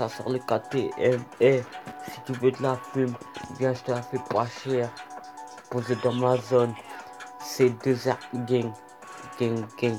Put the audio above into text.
ça sort les KTM. Et si tu veux de la fume, viens, je te la fais pas cher. Posé dans ma zone, c'est 2 Gang. Gang, gang.